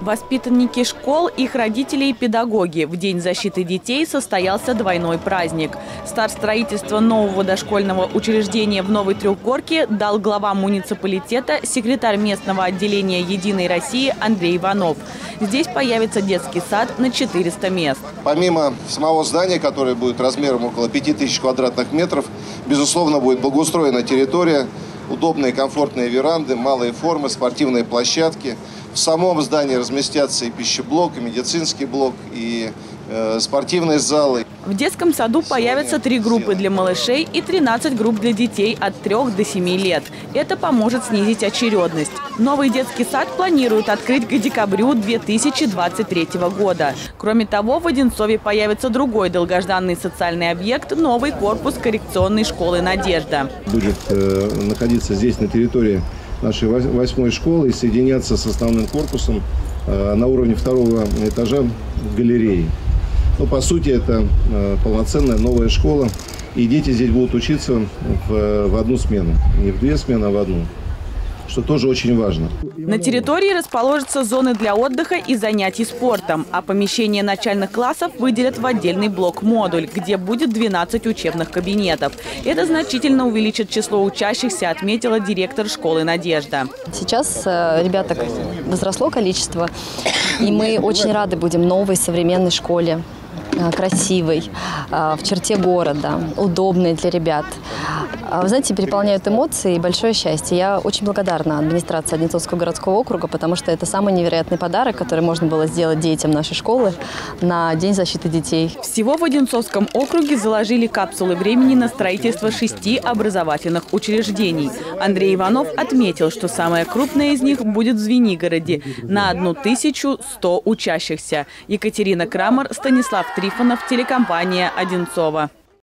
Воспитанники школ, их родители и педагоги. В День защиты детей состоялся двойной праздник. Старт строительства нового дошкольного учреждения в Новой Трехгорке дал глава муниципалитета, секретарь местного отделения «Единой России» Андрей Иванов. Здесь появится детский сад на 400 мест. Помимо самого здания, которое будет размером около 5000 квадратных метров, безусловно, будет благоустроена территория, удобные комфортные веранды, малые формы, спортивные площадки. В самом здании разместятся и пищеблок, и медицинский блок, и э, спортивные залы. В детском саду появятся три группы для малышей и 13 групп для детей от 3 до 7 лет. Это поможет снизить очередность. Новый детский сад планируют открыть к декабрю 2023 года. Кроме того, в Одинцове появится другой долгожданный социальный объект – новый корпус коррекционной школы «Надежда». Будет э, находиться здесь, на территории нашей восьмой школы, и соединяться с основным корпусом э, на уровне второго этажа галереи. Ну, по сути, это э, полноценная новая школа. И дети здесь будут учиться в одну смену. Не в две смены, а в одну что тоже очень важно. На территории расположатся зоны для отдыха и занятий спортом, а помещение начальных классов выделят в отдельный блок-модуль, где будет 12 учебных кабинетов. Это значительно увеличит число учащихся, отметила директор школы «Надежда». Сейчас э, ребяток возросло количество, и мы очень рады будем новой современной школе красивой, э, в черте города, удобной для ребят. А, вы знаете, переполняют эмоции и большое счастье. Я очень благодарна администрации Одинцовского городского округа, потому что это самый невероятный подарок, который можно было сделать детям нашей школы на День защиты детей. Всего в Одинцовском округе заложили капсулы времени на строительство шести образовательных учреждений. Андрей Иванов отметил, что самое крупное из них будет в Звенигороде на 1100 учащихся. Екатерина Крамер, Станислав Трифонов, телекомпания «Одинцова».